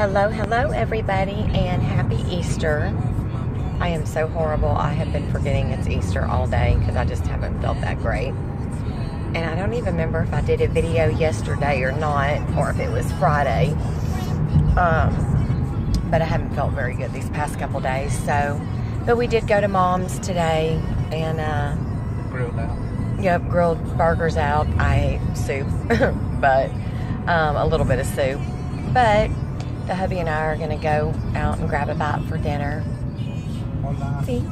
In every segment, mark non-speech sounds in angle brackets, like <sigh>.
Hello, hello, everybody, and happy Easter. I am so horrible. I have been forgetting it's Easter all day because I just haven't felt that great. And I don't even remember if I did a video yesterday or not, or if it was Friday. Um, but I haven't felt very good these past couple days. So, but we did go to Mom's today and uh, grilled out. Yep, grilled burgers out. I ate soup, <laughs> but um, a little bit of soup. But the hubby and I are going to go out and grab a bite for dinner. See? <laughs>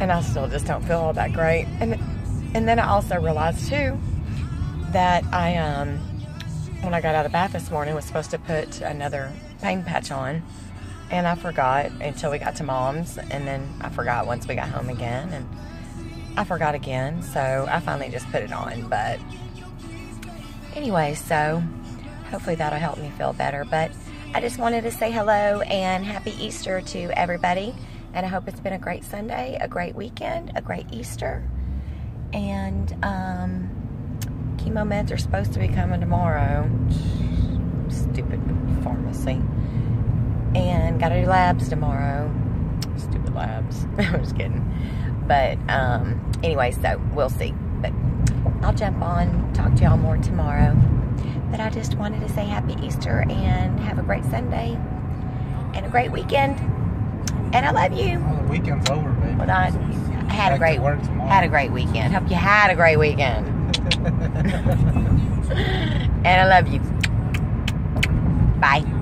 and I still just don't feel all that great. And and then I also realized too that I um when I got out of bath this morning was supposed to put another pain patch on. And I forgot until we got to mom's and then I forgot once we got home again and I forgot again. So I finally just put it on. But anyway, so hopefully that'll help me feel better. But I just wanted to say hello and happy Easter to everybody. And I hope it's been a great Sunday, a great weekend, a great Easter. And um, chemo meds are supposed to be coming tomorrow. Stupid pharmacy. And got to do labs tomorrow. Stupid labs. <laughs> I'm just kidding. But um, anyway, so we'll see. But I'll jump on, talk to y'all more tomorrow. But I just wanted to say happy Easter and have a great Sunday and a great weekend. And I love you. Well, the weekend's over, baby. Well, I, I had a great had a great weekend. Hope you had a great weekend. <laughs> <laughs> and I love you. Bye.